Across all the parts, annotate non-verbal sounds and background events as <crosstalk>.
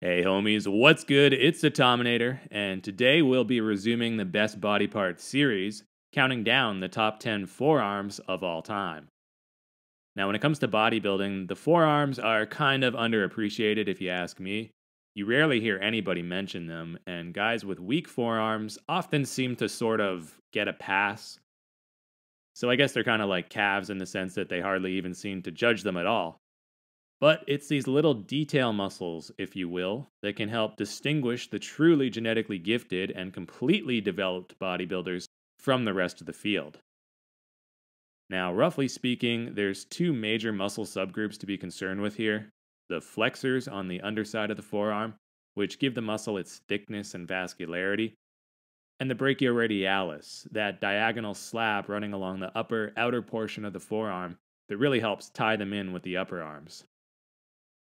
Hey homies, what's good? It's the Tominator, and today we'll be resuming the Best Body Parts series, counting down the top 10 forearms of all time. Now, when it comes to bodybuilding, the forearms are kind of underappreciated if you ask me. You rarely hear anybody mention them, and guys with weak forearms often seem to sort of get a pass. So I guess they're kind of like calves in the sense that they hardly even seem to judge them at all. But it's these little detail muscles, if you will, that can help distinguish the truly genetically gifted and completely developed bodybuilders from the rest of the field. Now, roughly speaking, there's two major muscle subgroups to be concerned with here the flexors on the underside of the forearm, which give the muscle its thickness and vascularity, and the brachioradialis, that diagonal slab running along the upper outer portion of the forearm that really helps tie them in with the upper arms.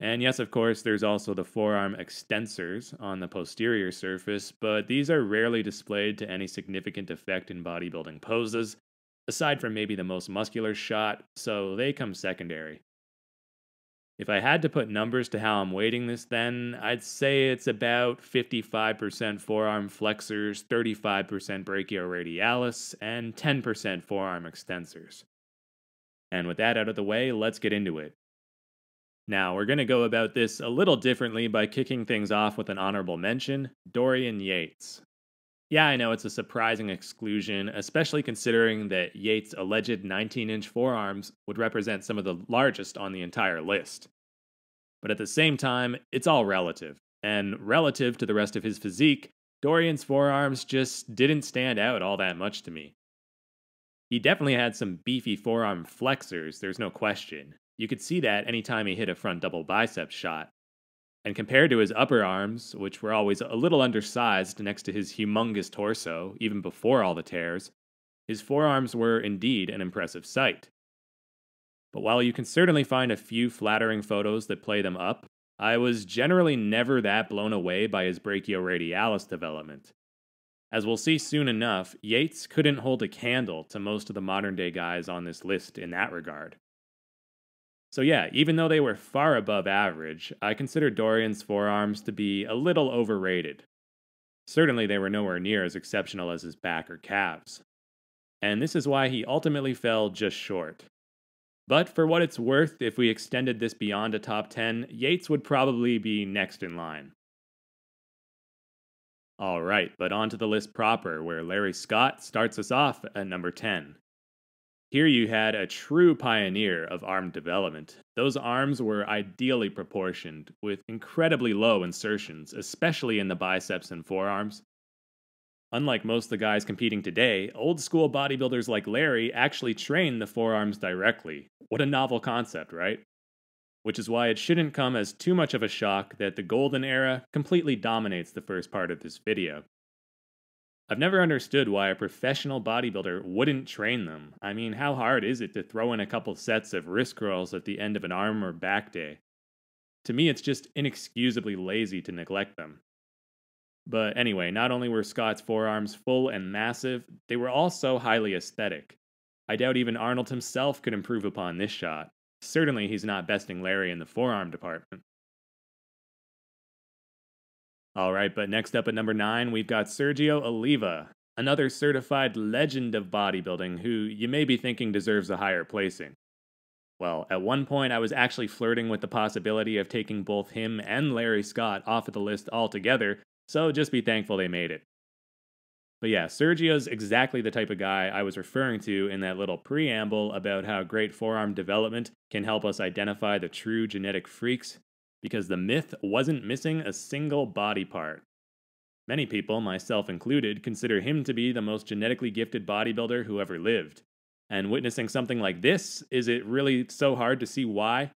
And yes, of course, there's also the forearm extensors on the posterior surface, but these are rarely displayed to any significant effect in bodybuilding poses, aside from maybe the most muscular shot, so they come secondary. If I had to put numbers to how I'm weighting this, then I'd say it's about 55% forearm flexors, 35% brachioradialis, and 10% forearm extensors. And with that out of the way, let's get into it. Now, we're going to go about this a little differently by kicking things off with an honorable mention Dorian Yates. Yeah, I know it's a surprising exclusion, especially considering that Yates' alleged 19 inch forearms would represent some of the largest on the entire list. But at the same time, it's all relative. And relative to the rest of his physique, Dorian's forearms just didn't stand out all that much to me. He definitely had some beefy forearm flexors, there's no question, you could see that anytime he hit a front double bicep shot. And compared to his upper arms, which were always a little undersized next to his humongous torso, even before all the tears, his forearms were indeed an impressive sight. But while you can certainly find a few flattering photos that play them up, I was generally never that blown away by his brachioradialis development. As we'll see soon enough, Yates couldn't hold a candle to most of the modern day guys on this list in that regard. So, yeah, even though they were far above average, I consider Dorian's forearms to be a little overrated. Certainly, they were nowhere near as exceptional as his back or calves. And this is why he ultimately fell just short. But for what it's worth, if we extended this beyond a top 10, Yates would probably be next in line. Alright, but on to the list proper, where Larry Scott starts us off at number 10. Here you had a true pioneer of arm development. Those arms were ideally proportioned, with incredibly low insertions, especially in the biceps and forearms. Unlike most of the guys competing today, old school bodybuilders like Larry actually trained the forearms directly. What a novel concept, right? Which is why it shouldn't come as too much of a shock that the golden era completely dominates the first part of this video. I've never understood why a professional bodybuilder wouldn't train them. I mean, how hard is it to throw in a couple sets of wrist curls at the end of an arm or back day? To me, it's just inexcusably lazy to neglect them. But anyway, not only were Scott's forearms full and massive, they were also highly aesthetic. I doubt even Arnold himself could improve upon this shot. Certainly, he's not besting Larry in the forearm department. All right, but next up at number nine, we've got Sergio Oliva, another certified legend of bodybuilding who you may be thinking deserves a higher placing. Well, at one point, I was actually flirting with the possibility of taking both him and Larry Scott off of the list altogether, so just be thankful they made it. But yeah, Sergio's exactly the type of guy I was referring to in that little preamble about how great forearm development can help us identify the true genetic freaks because the myth wasn't missing a single body part. Many people, myself included, consider him to be the most genetically gifted bodybuilder who ever lived. And witnessing something like this, is it really so hard to see why?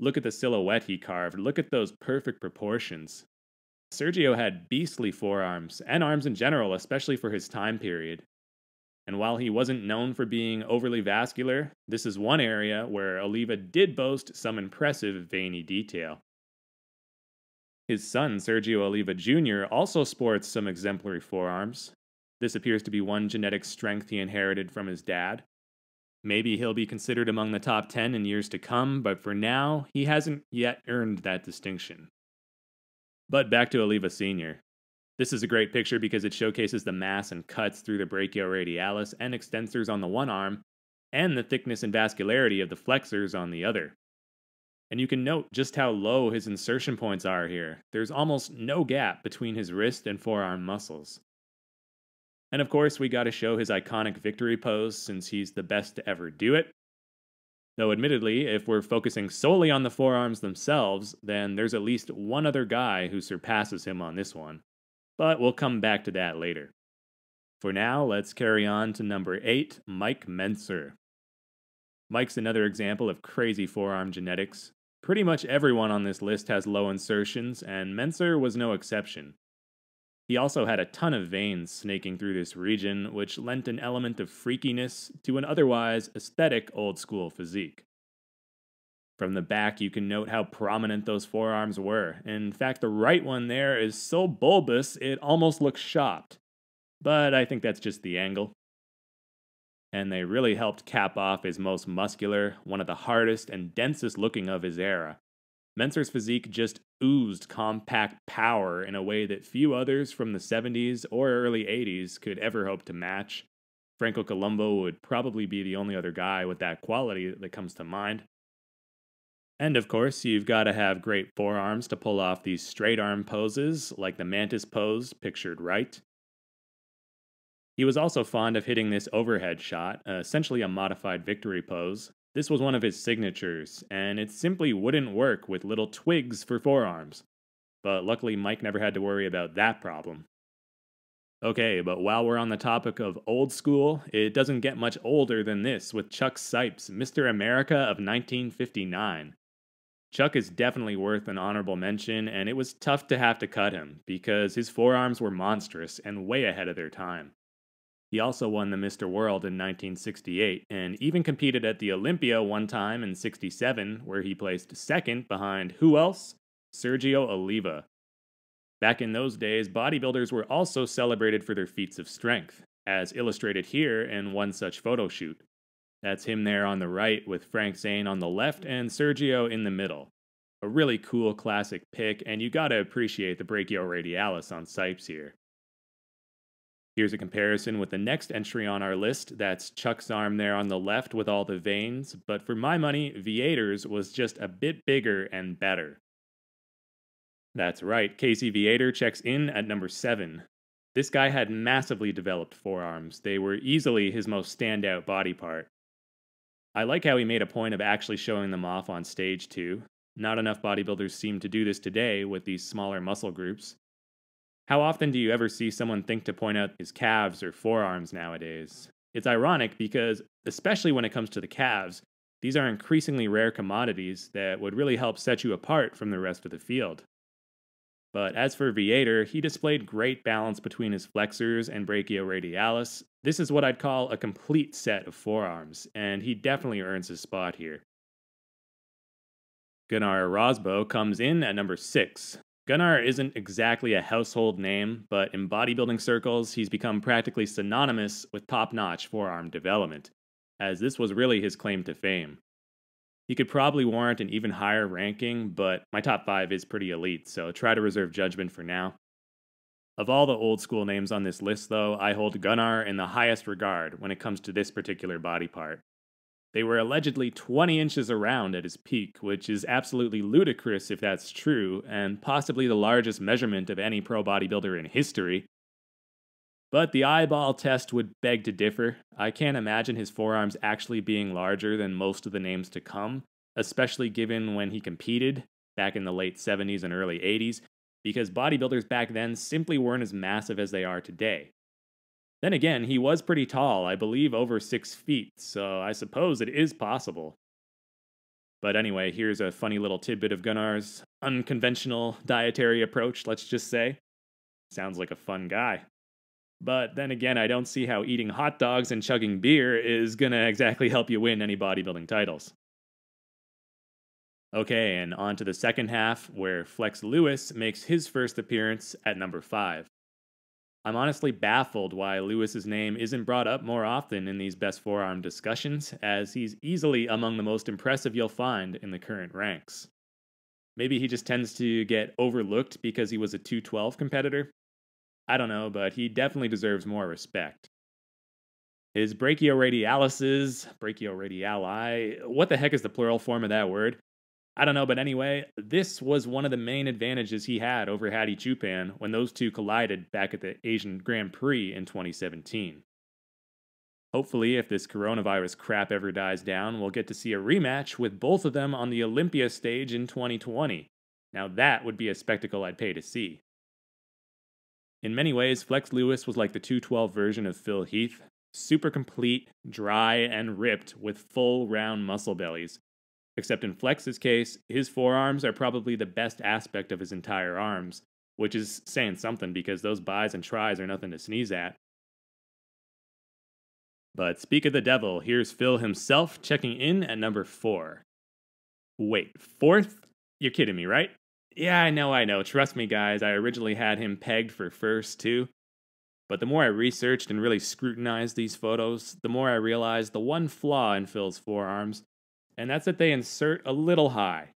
Look at the silhouette he carved, look at those perfect proportions. Sergio had beastly forearms, and arms in general, especially for his time period. And while he wasn't known for being overly vascular, this is one area where Oliva did boast some impressive veiny detail. His son, Sergio Oliva Jr., also sports some exemplary forearms. This appears to be one genetic strength he inherited from his dad. Maybe he'll be considered among the top 10 in years to come, but for now, he hasn't yet earned that distinction. But back to Oliva Sr. This is a great picture because it showcases the mass and cuts through the brachioradialis and extensors on the one arm, and the thickness and vascularity of the flexors on the other. And you can note just how low his insertion points are here. There's almost no gap between his wrist and forearm muscles. And of course, we gotta show his iconic victory pose since he's the best to ever do it. Though, admittedly, if we're focusing solely on the forearms themselves, then there's at least one other guy who surpasses him on this one. But we'll come back to that later. For now, let's carry on to number 8, Mike Mentzer. Mike's another example of crazy forearm genetics. Pretty much everyone on this list has low insertions, and Mentzer was no exception. He also had a ton of veins snaking through this region, which lent an element of freakiness to an otherwise aesthetic old school physique. From the back, you can note how prominent those forearms were. In fact, the right one there is so bulbous it almost looks shopped. But I think that's just the angle. And they really helped cap off his most muscular, one of the hardest and densest looking of his era. Mentzer's physique just oozed compact power in a way that few others from the 70s or early 80s could ever hope to match. Franco Columbu would probably be the only other guy with that quality that comes to mind. And of course, you've got to have great forearms to pull off these straight arm poses, like the mantis pose pictured right. He was also fond of hitting this overhead shot, uh, essentially a modified victory pose, this was one of his signatures, and it simply wouldn't work with little twigs for forearms. But luckily, Mike never had to worry about that problem. Okay, but while we're on the topic of old school, it doesn't get much older than this with Chuck Sipes, Mr. America of 1959. Chuck is definitely worth an honorable mention, and it was tough to have to cut him because his forearms were monstrous and way ahead of their time. He also won the Mr. World in 1968 and even competed at the Olympia one time in 67, where he placed second behind who else? Sergio Oliva. Back in those days, bodybuilders were also celebrated for their feats of strength, as illustrated here in one such photo shoot. That's him there on the right with Frank Zane on the left and Sergio in the middle. A really cool classic pic, and you gotta appreciate the brachioradialis on Sipes here. Here's a comparison with the next entry on our list. That's Chuck's arm there on the left with all the veins, but for my money, Viator's was just a bit bigger and better. That's right, Casey Viator checks in at number 7. This guy had massively developed forearms. They were easily his most standout body part. I like how he made a point of actually showing them off on stage, too. Not enough bodybuilders seem to do this today with these smaller muscle groups. How often do you ever see someone think to point out his calves or forearms nowadays? It's ironic because, especially when it comes to the calves, these are increasingly rare commodities that would really help set you apart from the rest of the field. But as for Viator, er, he displayed great balance between his flexors and brachioradialis. This is what I'd call a complete set of forearms, and he definitely earns his spot here. Gunnar Rosbo comes in at number 6. Gunnar isn't exactly a household name, but in bodybuilding circles, he's become practically synonymous with top notch forearm development, as this was really his claim to fame. He could probably warrant an even higher ranking, but my top 5 is pretty elite, so try to reserve judgment for now. Of all the old school names on this list, though, I hold Gunnar in the highest regard when it comes to this particular body part. They were allegedly 20 inches around at his peak, which is absolutely ludicrous if that's true, and possibly the largest measurement of any pro bodybuilder in history. But the eyeball test would beg to differ. I can't imagine his forearms actually being larger than most of the names to come, especially given when he competed back in the late 70s and early 80s, because bodybuilders back then simply weren't as massive as they are today. Then again, he was pretty tall, I believe over six feet, so I suppose it is possible. But anyway, here's a funny little tidbit of Gunnar's unconventional dietary approach, let's just say. Sounds like a fun guy. But then again, I don't see how eating hot dogs and chugging beer is gonna exactly help you win any bodybuilding titles. Okay, and on to the second half, where Flex Lewis makes his first appearance at number 5. I'm honestly baffled why Lewis's name isn't brought up more often in these best forearm discussions, as he's easily among the most impressive you'll find in the current ranks. Maybe he just tends to get overlooked because he was a 212 competitor. I don't know, but he definitely deserves more respect. His brachioradialises, brachioradiali, what the heck is the plural form of that word? I don't know, but anyway, this was one of the main advantages he had over Hadi Choopan when those two collided back at the Asian Grand Prix in 2017. Hopefully, if this coronavirus crap ever dies down, we'll get to see a rematch with both of them on the Olympia stage in 2020. Now, that would be a spectacle I'd pay to see. In many ways, Flex Lewis was like the 212 version of Phil Heath super complete, dry, and ripped with full round muscle bellies, Except in Flex's case, his forearms are probably the best aspect of his entire arms, which is saying something because those bis and tris are nothing to sneeze at. But speak of the devil, here's Phil himself checking in at number four. Wait, fourth? You're kidding me, right? Yeah, I know, I know. Trust me, guys, I originally had him pegged for first, too. But the more I researched and really scrutinized these photos, the more I realized the one flaw in Phil's forearms and that's that they insert a little high.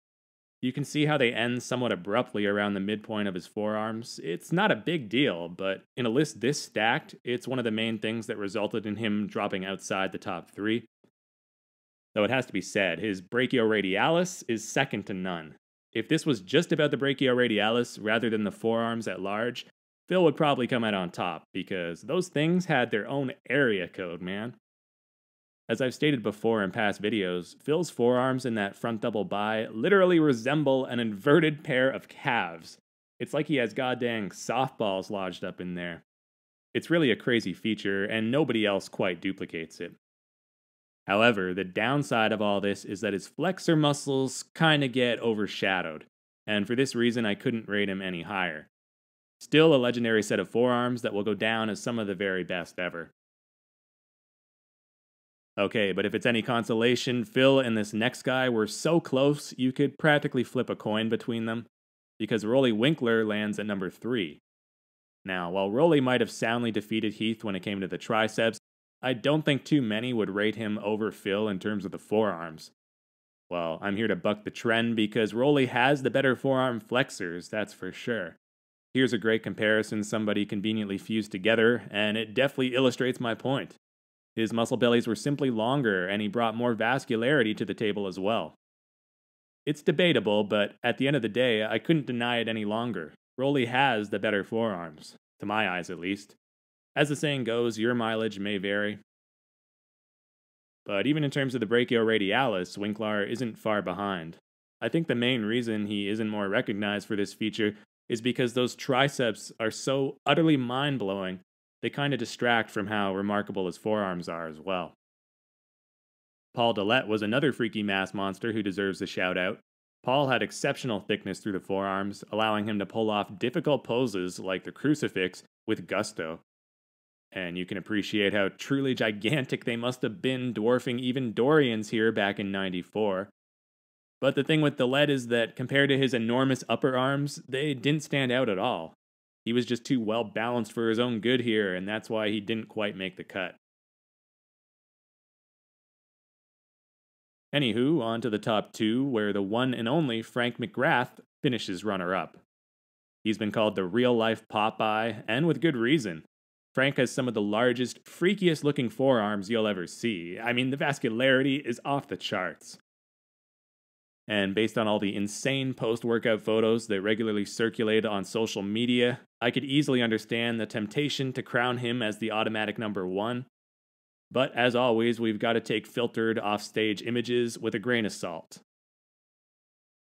You can see how they end somewhat abruptly around the midpoint of his forearms. It's not a big deal, but in a list this stacked, it's one of the main things that resulted in him dropping outside the top three. Though it has to be said, his brachioradialis is second to none. If this was just about the brachioradialis rather than the forearms at large, Phil would probably come out on top, because those things had their own area code, man. As I've stated before in past videos, Phil's forearms in that front double bi literally resemble an inverted pair of calves. It's like he has goddamn softballs lodged up in there. It's really a crazy feature, and nobody else quite duplicates it. However, the downside of all this is that his flexor muscles kinda get overshadowed, and for this reason I couldn't rate him any higher. Still a legendary set of forearms that will go down as some of the very best ever. Okay, but if it's any consolation, Phil and this next guy were so close you could practically flip a coin between them, because Roelly Winklaar lands at number 3. Now, while Roelly might have soundly defeated Heath when it came to the triceps, I don't think too many would rate him over Phil in terms of the forearms. Well, I'm here to buck the trend because Roelly has the better forearm flexors, that's for sure. Here's a great comparison somebody conveniently fused together, and it definitely illustrates my point. His muscle bellies were simply longer, and he brought more vascularity to the table as well. It's debatable, but at the end of the day, I couldn't deny it any longer. Roelly has the better forearms, to my eyes at least. As the saying goes, your mileage may vary. But even in terms of the brachioradialis, Winklaar isn't far behind. I think the main reason he isn't more recognized for this feature is because those triceps are so utterly mind blowing they kind of distract from how remarkable his forearms are as well. Paul Dillett was another freaky mass monster who deserves a shout out. Paul had exceptional thickness through the forearms, allowing him to pull off difficult poses like the crucifix with gusto. And you can appreciate how truly gigantic they must have been, dwarfing even Dorian's here back in 94. But the thing with Dillett is that compared to his enormous upper arms, they didn't stand out at all. He was just too well balanced for his own good here, and that's why he didn't quite make the cut. Anywho, on to the top two, where the one and only Frank McGrath finishes runner up. He's been called the real life Popeye, and with good reason. Frank has some of the largest, freakiest looking forearms you'll ever see. I mean, the vascularity is off the charts. And based on all the insane post workout photos that regularly circulate on social media, I could easily understand the temptation to crown him as the automatic number one. But as always, we've got to take filtered offstage images with a grain of salt.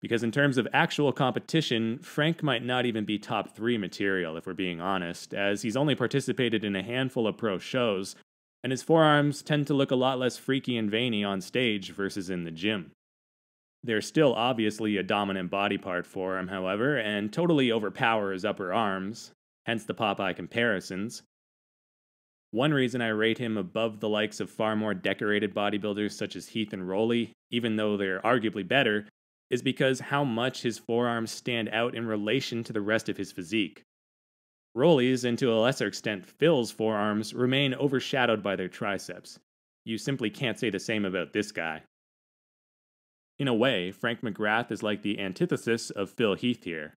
Because in terms of actual competition, Frank might not even be top three material, if we're being honest, as he's only participated in a handful of pro shows, and his forearms tend to look a lot less freaky and veiny on stage versus in the gym. They're still obviously a dominant body part for him, however, and totally overpower his upper arms, hence the Popeye comparisons. One reason I rate him above the likes of far more decorated bodybuilders such as Heath and Roelly, even though they're arguably better, is because how much his forearms stand out in relation to the rest of his physique. Roelly's, and to a lesser extent Phil's forearms, remain overshadowed by their triceps. You simply can't say the same about this guy. In a way, Frank McGrath is like the antithesis of Phil Heath here.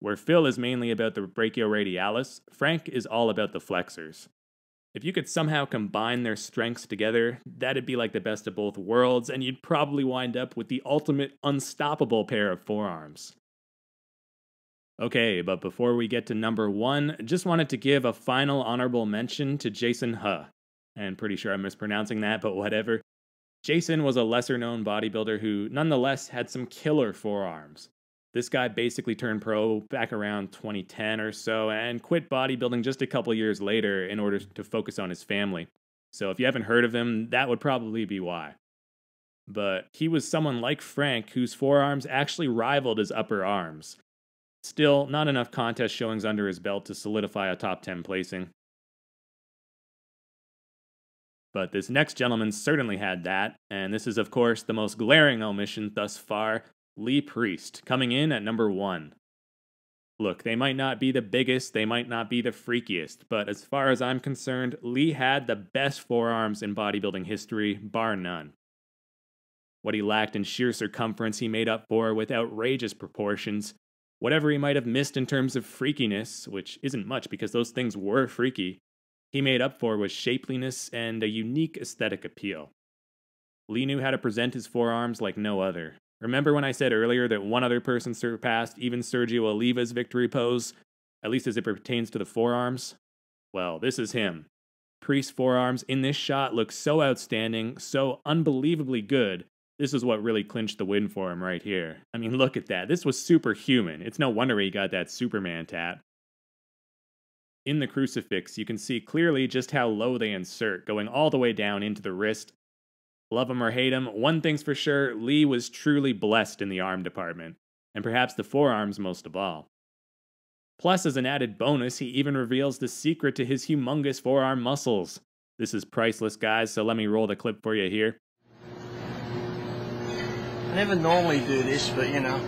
Where Phil is mainly about the brachioradialis, Frank is all about the flexors. If you could somehow combine their strengths together, that'd be like the best of both worlds, and you'd probably wind up with the ultimate unstoppable pair of forearms. Okay, but before we get to number one, just wanted to give a final honorable mention to Jason Huh. And pretty sure I'm mispronouncing that, but whatever. Jason was a lesser known bodybuilder who nonetheless had some killer forearms. This guy basically turned pro back around 2010 or so and quit bodybuilding just a couple years later in order to focus on his family. So if you haven't heard of him, that would probably be why. But he was someone like Frank whose forearms actually rivaled his upper arms. Still, not enough contest showings under his belt to solidify a top 10 placing. But this next gentleman certainly had that, and this is, of course, the most glaring omission thus far Lee Priest, coming in at number one. Look, they might not be the biggest, they might not be the freakiest, but as far as I'm concerned, Lee had the best forearms in bodybuilding history, bar none. What he lacked in sheer circumference, he made up for with outrageous proportions. Whatever he might have missed in terms of freakiness, which isn't much because those things were freaky, he made up for with shapeliness and a unique aesthetic appeal. Lee knew how to present his forearms like no other. Remember when I said earlier that one other person surpassed even Sergio Oliva's victory pose, at least as it pertains to the forearms? Well, this is him. Priest's forearms in this shot look so outstanding, so unbelievably good. This is what really clinched the win for him right here. I mean, look at that. This was superhuman. It's no wonder he got that Superman tat in the crucifix, you can see clearly just how low they insert, going all the way down into the wrist. Love him or hate him, one thing's for sure Lee was truly blessed in the arm department, and perhaps the forearms most of all. Plus, as an added bonus, he even reveals the secret to his humongous forearm muscles. This is priceless, guys, so let me roll the clip for you here. I never normally do this, but you know,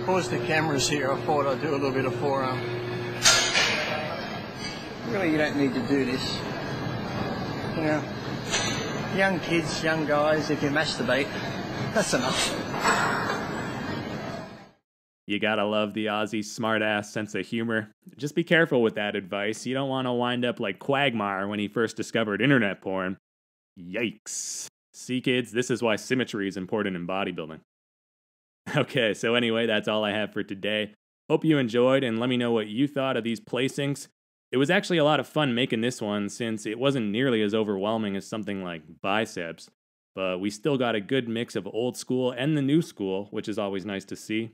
because the camera's here, I thought I'd do a little bit of forearm. Really, you don't need to do this. You know, young kids, young guys, if you masturbate, that's enough. You gotta love the Aussie smartass sense of humor. Just be careful with that advice. You don't want to wind up like Quagmire when he first discovered internet porn. Yikes. See, kids, this is why symmetry is important in bodybuilding. <laughs> Okay, so anyway, that's all I have for today. Hope you enjoyed, and let me know what you thought of these placings. It was actually a lot of fun making this one since it wasn't nearly as overwhelming as something like biceps, but we still got a good mix of old school and the new school, which is always nice to see.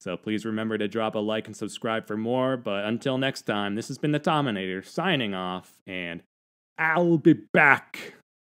So please remember to drop a like and subscribe for more, but until next time, this has been the Tominator signing off, and I'll be back.